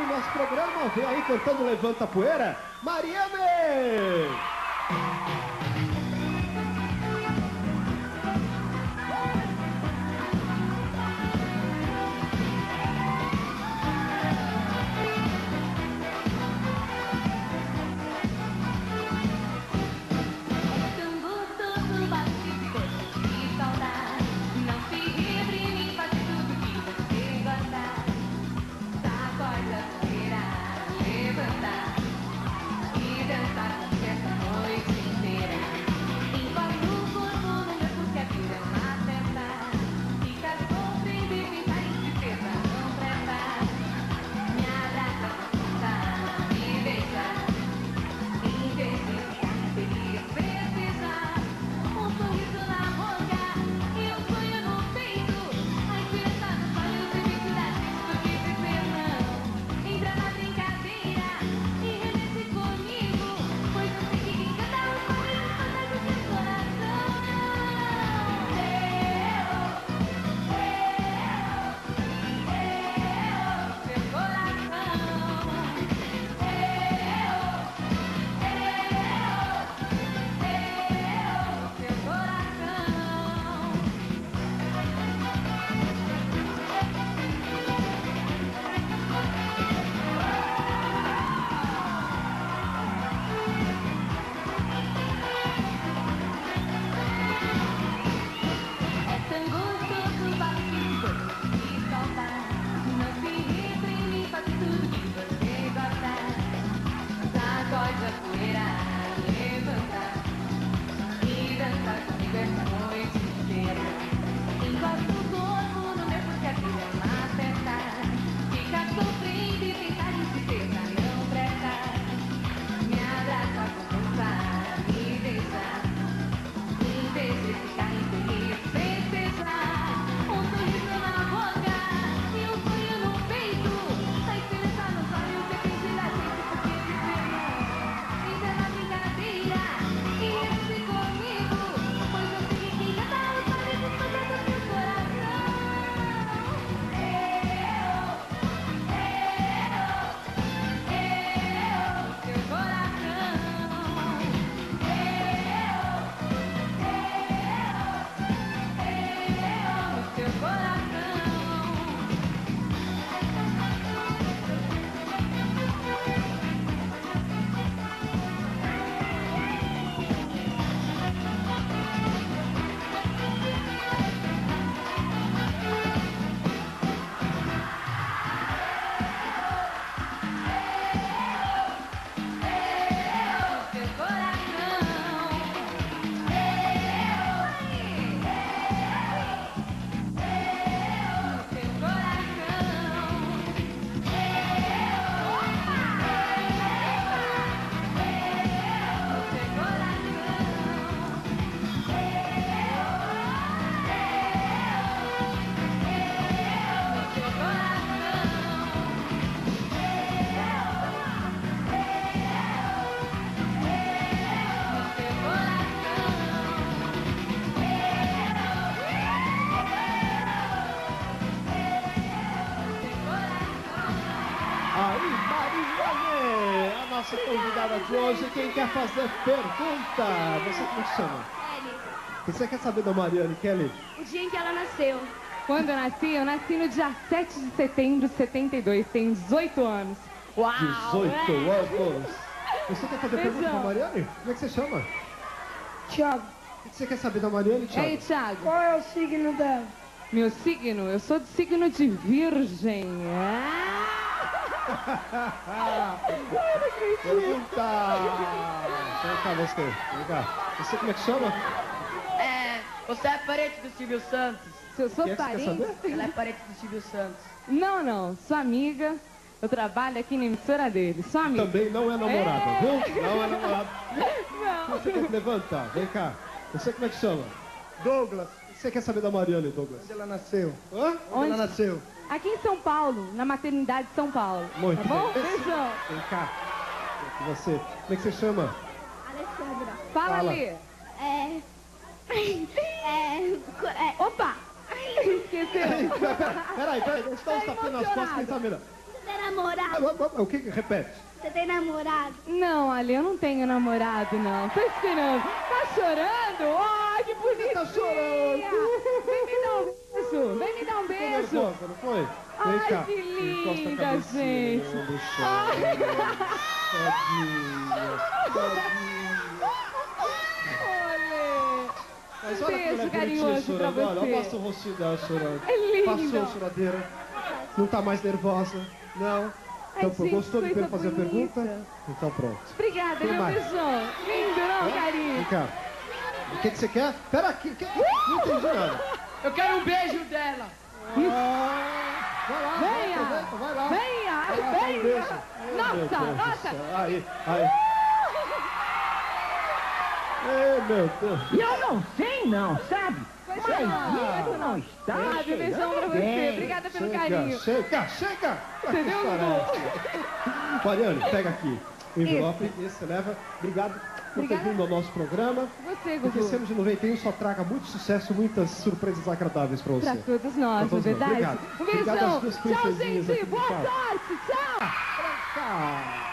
no nosso programa. Vem aí cantando Levanta Poeira, Mariane! E A nossa convidada de hoje. Quem quer fazer pergunta? Você como que chama? Você quer saber da Mariane, Kelly? O dia em que ela nasceu. Quando eu nasci, eu nasci no dia 7 de setembro de 72, tenho 18 anos. Uau! 18 é. anos. Você quer fazer pergunta Beijão. pra Mariane? Como é que você chama? Tiago, O que você quer saber da Mariane, E Thiago? aí, Thiago? qual é o signo dela? Meu signo? Eu sou do signo de virgem. Ah! Pergunta! Vem cá, você. Vem cá. Você como é que chama? É, você é parente do Silvio Santos? Se eu sou é que parente... saber? Ela é parente do Silvio Santos. Não, não. Sou amiga. Eu trabalho aqui na emissora dele. Sou amiga. Também não é namorada, É. viu? Não é namorada. Não. Você quer levantar? Vem cá. Você como é que chama? Douglas, O que você quer saber da Mariane, Douglas? onde ela nasceu? Hã? Onde, ela Onde? nasceu? Aqui em São Paulo, na maternidade de São Paulo. Muito tá bom? bem. Beijão. Vem cá. Você? Como é que você chama? Alessandra. Fala, Fala. ali. É. É. é opa! Esqueceu. Peraí, peraí, deixa eu dar uns Tá tapinhas nas costas que ele tá mirando. Você tem namorado? Ah, ah, O que que repete? Você tem namorado? Não, Ale, eu não tenho namorado, não. Tô esperando. Tá chorando? Ai, que bonitinha. tá chorando? Beijo. Vem me dar um beijo. nervosa, não foi? Vem Ai, cá. que a linda, gente. chão. Tadinha, tadinha. Mas olha beijo é carinhoso pra chorando. Olha, você. mostra o rostinho dela chorando. É linda. Passou a choradeira. Não tá mais nervosa. Não. Ai, Então, gente, gostou de fazer a bonita. pergunta? Então pronto. Obrigada, meu beijão. Lindo, não, Vem carinho? cá. O que, que você quer? Pera aqui. que- Não entendi nada. Eu quero um beijo dela. Vai lá, Venha. aproveita, vai lá. Venha, venha. Nossa, nossa. Aí, aí. Ei, meu Deus. E eu não sei não, sabe? Mas isso não está Ah, beijão pra você. Obrigada pelo Chega, carinho. chega, chega. Você viu? Mariane, pega aqui o envelope. Esse você leva. Obrigado por ter Obrigada. vindo ao nosso programa. Você, Porque esse Gugu. ano de 91 só traga muito sucesso, muitas surpresas agradáveis pra você. Pra todos nós, Pra todos é nós. verdade? Obrigado. Um beijão. Tchau, gente. Boa sorte. Tchau.